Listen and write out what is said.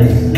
Yes.